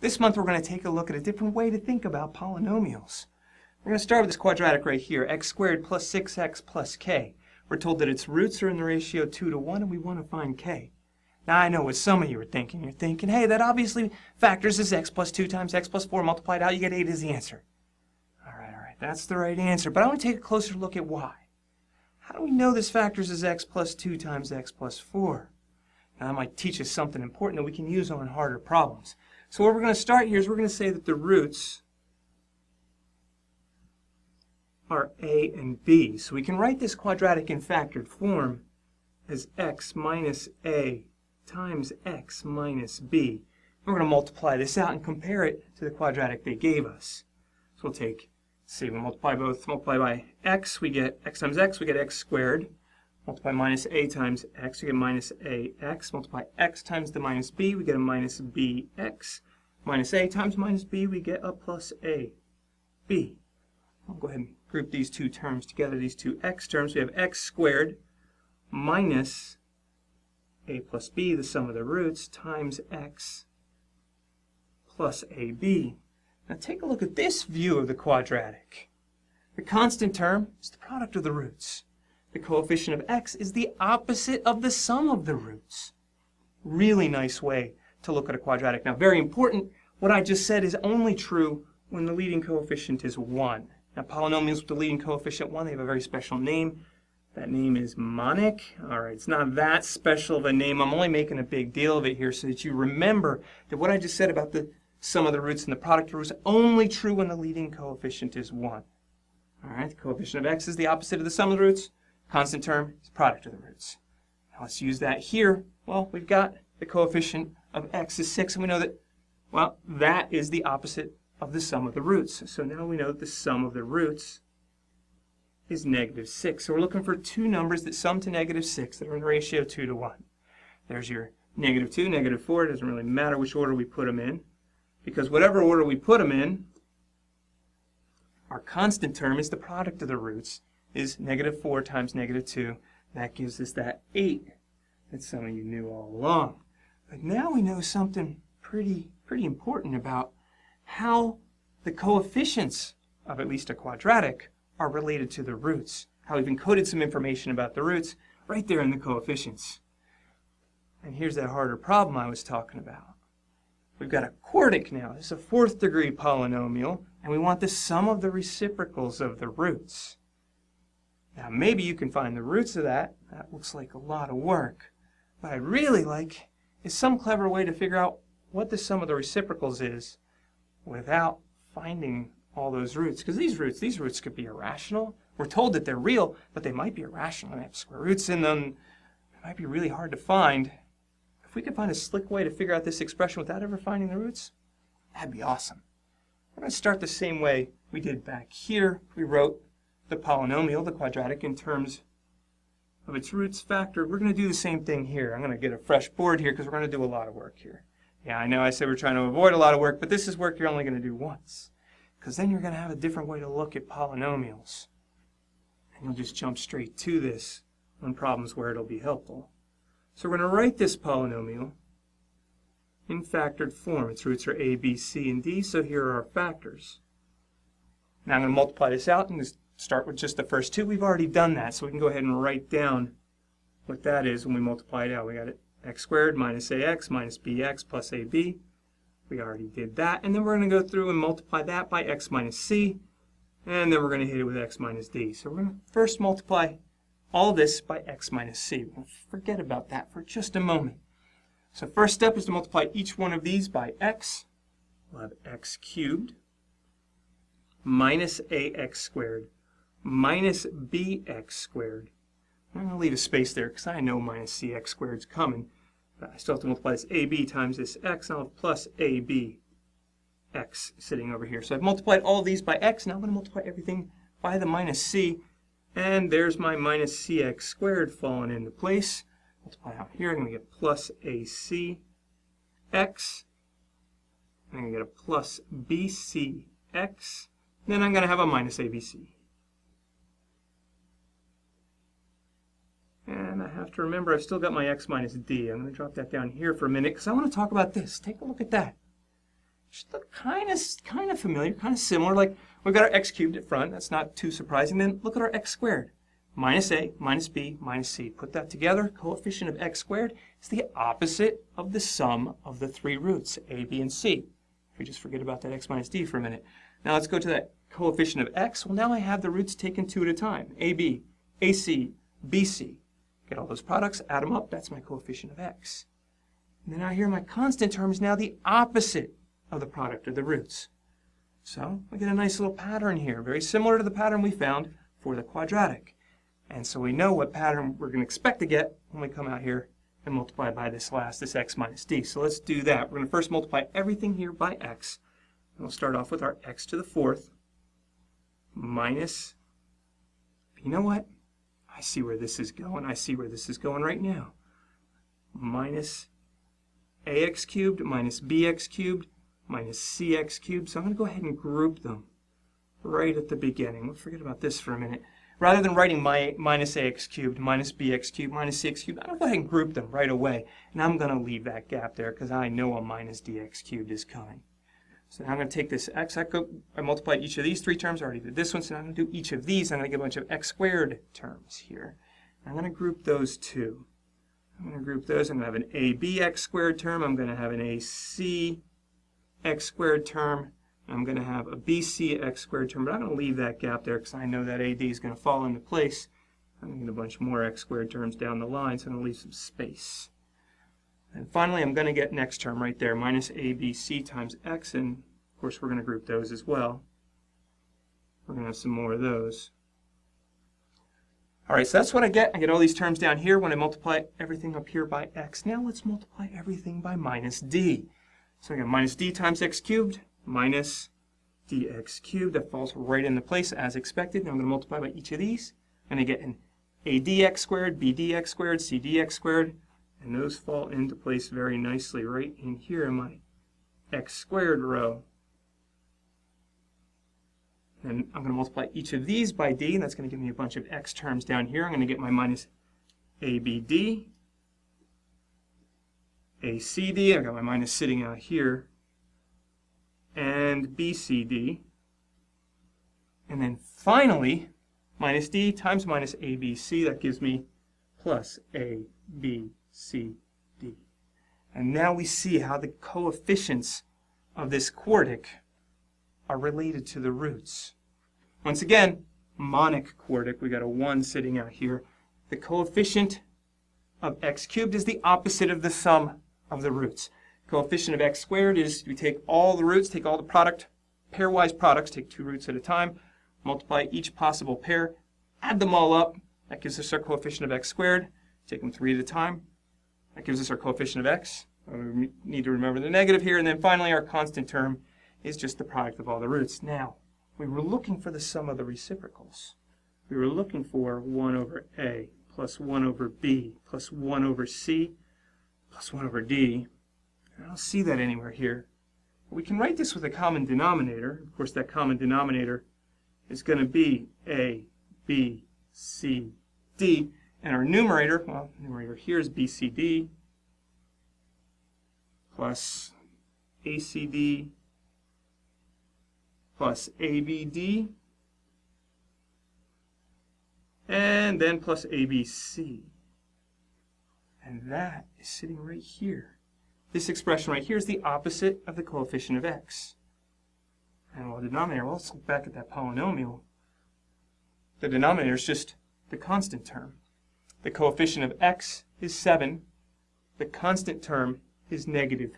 This month we're going to take a look at a different way to think about polynomials. We're going to start with this quadratic right here, x squared plus 6x plus k. We're told that its roots are in the ratio 2 to 1 and we want to find k. Now I know what some of you are thinking. You're thinking, hey, that obviously factors as x plus 2 times x plus 4 multiplied out, you get 8 as the answer. All right, all right, that's the right answer. But I want to take a closer look at why. How do we know this factors as x plus 2 times x plus 4? Now that might teach us something important that we can use on harder problems. So where we're going to start here is we're going to say that the roots are a and b. So we can write this quadratic in factored form as x minus a times x minus b. We're going to multiply this out and compare it to the quadratic they gave us. So we'll take, see, we multiply both, multiply by x, we get x times x, we get x squared. Multiply minus a times x, we get minus ax. Multiply x times the minus b, we get a minus bx. Minus a times minus b, we get a plus a b. I'll go ahead and group these two terms together, these two x terms. We have x squared minus a plus b, the sum of the roots, times x plus ab. Now take a look at this view of the quadratic. The constant term is the product of the roots. The coefficient of x is the opposite of the sum of the roots. Really nice way to look at a quadratic. Now, very important, what I just said is only true when the leading coefficient is 1. Now, polynomials with the leading coefficient 1, they have a very special name. That name is monic. All right, it's not that special of a name. I'm only making a big deal of it here so that you remember that what I just said about the sum of the roots and the product of roots only true when the leading coefficient is 1. All right, the coefficient of x is the opposite of the sum of the roots. Constant term is product of the roots. Now let's use that here. Well, we've got the coefficient of x is 6, and we know that, well, that is the opposite of the sum of the roots. So now we know that the sum of the roots is negative 6. So we're looking for two numbers that sum to negative 6 that are in the ratio 2 to 1. There's your negative 2, negative 4. It doesn't really matter which order we put them in, because whatever order we put them in, our constant term is the product of the roots, is negative 4 times negative 2. That gives us that 8 that some of you knew all along. But now we know something pretty, pretty important about how the coefficients of at least a quadratic are related to the roots. How we've encoded some information about the roots right there in the coefficients. And here's that harder problem I was talking about. We've got a quartic now. This is a fourth degree polynomial, and we want the sum of the reciprocals of the roots. Now, maybe you can find the roots of that. That looks like a lot of work. What I'd really like is some clever way to figure out what the sum of the reciprocals is without finding all those roots. Because these roots, these roots could be irrational. We're told that they're real, but they might be irrational. They have square roots in them. It might be really hard to find. If we could find a slick way to figure out this expression without ever finding the roots, that'd be awesome. We're going to start the same way we did back here. We wrote the polynomial, the quadratic, in terms of its roots factor. We're going to do the same thing here. I'm going to get a fresh board here because we're going to do a lot of work here. Yeah, I know I said we're trying to avoid a lot of work, but this is work you're only going to do once. Because then you're going to have a different way to look at polynomials. And you'll just jump straight to this on problems where it'll be helpful. So we're going to write this polynomial in factored form. Its roots are a, b, c, and d, so here are our factors. Now I'm going to multiply this out and just start with just the first two. We've already done that, so we can go ahead and write down what that is when we multiply it out. We got it x squared minus ax minus bx plus ab. We already did that. And then we're going to go through and multiply that by x minus c. And then we're going to hit it with x minus d. So we're going to first multiply all this by x minus c. To forget about that for just a moment. So first step is to multiply each one of these by x. We'll have x cubed minus ax squared minus bx squared. I'm going to leave a space there because I know minus cx squared is coming. I still have to multiply this ab times this x, and I'll have plus ab x sitting over here. So I've multiplied all these by x, now I'm going to multiply everything by the minus c. And there's my minus cx squared falling into place. Multiply out here, I'm going to get plus ac x. I'm going to get a plus bc x. Then I'm going to have a minus abc. And I have to remember I've still got my x minus d. I'm going to drop that down here for a minute because I want to talk about this. Take a look at that. should look kind of kind of familiar, kind of similar. Like we've got our x cubed at front. That's not too surprising. Then look at our x squared. Minus a, minus b, minus c. Put that together. Coefficient of x squared is the opposite of the sum of the three roots, a, b, and c. If we just forget about that x minus d for a minute. Now let's go to that coefficient of x. Well, now I have the roots taken two at a time. ab, ac, bc. Get all those products, add them up. That's my coefficient of x. And then out here, my constant term is now the opposite of the product of the roots. So we get a nice little pattern here, very similar to the pattern we found for the quadratic. And so we know what pattern we're going to expect to get when we come out here and multiply by this last, this x minus d. So let's do that. We're going to first multiply everything here by x. And we'll start off with our x to the fourth minus, you know what? I see where this is going. I see where this is going right now. Minus ax cubed minus bx cubed minus cx cubed. So I'm going to go ahead and group them right at the beginning. We'll forget about this for a minute. Rather than writing my minus ax cubed, minus bx cubed, minus cx cubed, I'm going to go ahead and group them right away. And I'm going to leave that gap there because I know a minus dx cubed is coming. So now I'm going to take this x, I, go, I multiply each of these three terms, I already did this one, so now I'm going to do each of these. And I'm going to get a bunch of x squared terms here. I'm going to group those two. I'm going to group those. I'm going to have an abx squared term. I'm going to have an ac x squared term. I'm going to have a bc x squared term, but I'm going to leave that gap there because I know that ad is going to fall into place. I'm going to get a bunch more x squared terms down the line, so I'm going to leave some space. And finally, I'm going to get next term right there, minus abc times x, and of course we're going to group those as well. We're going to have some more of those. All right, so that's what I get. I get all these terms down here when I multiply everything up here by x. Now let's multiply everything by minus d. So I got minus d times x cubed minus dx cubed. That falls right into place as expected. Now I'm going to multiply by each of these. And I get an adx squared, bdx squared, cdx squared. And those fall into place very nicely right in here in my x squared row. And I'm going to multiply each of these by d, and that's going to give me a bunch of x terms down here. I'm going to get my minus abd, acd, I've got my minus sitting out here, and bcd. And then finally, minus d times minus abc, that gives me plus abcd. And now we see how the coefficients of this quartic are related to the roots. Once again, monic quartic, we got a 1 sitting out here. The coefficient of x cubed is the opposite of the sum of the roots. Coefficient of x squared is we take all the roots, take all the product, pairwise products, take two roots at a time, multiply each possible pair, add them all up. That gives us our coefficient of x squared. Take them three at a time. That gives us our coefficient of x. Uh, we need to remember the negative here. And then finally, our constant term is just the product of all the roots. Now, we were looking for the sum of the reciprocals. We were looking for 1 over a plus 1 over b plus 1 over c plus 1 over d. I don't see that anywhere here. We can write this with a common denominator. Of course, that common denominator is going to be a, b, c, d. And our numerator, well, numerator here is bcd plus acd plus ABD, and then plus ABC. And that is sitting right here. This expression right here is the opposite of the coefficient of x. And well, the denominator, well, let's look back at that polynomial. The denominator is just the constant term. The coefficient of x is 7. The constant term is negative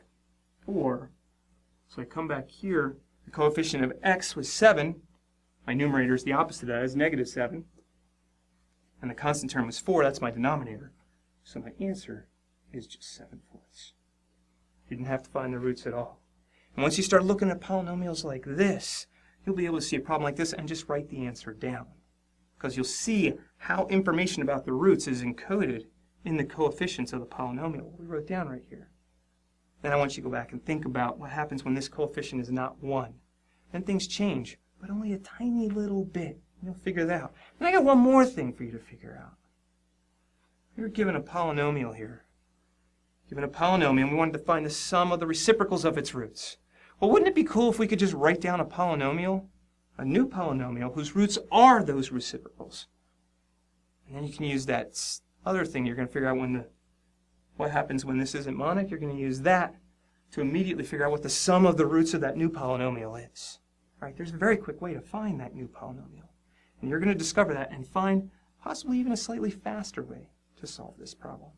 4. So I come back here the coefficient of x was 7. My numerator is the opposite of that, is negative 7. And the constant term was 4, that's my denominator. So my answer is just 7 fourths. You didn't have to find the roots at all. And once you start looking at polynomials like this, you'll be able to see a problem like this and just write the answer down. Because you'll see how information about the roots is encoded in the coefficients of the polynomial we wrote down right here. Then I want you to go back and think about what happens when this coefficient is not 1. Then things change, but only a tiny little bit. You'll figure that out. And I got one more thing for you to figure out. We were given a polynomial here. Given a polynomial, we wanted to find the sum of the reciprocals of its roots. Well, wouldn't it be cool if we could just write down a polynomial, a new polynomial, whose roots are those reciprocals? And then you can use that other thing you're going to figure out when the what happens when this isn't monic. You're going to use that to immediately figure out what the sum of the roots of that new polynomial is. All right, there's a very quick way to find that new polynomial. And you're going to discover that and find possibly even a slightly faster way to solve this problem.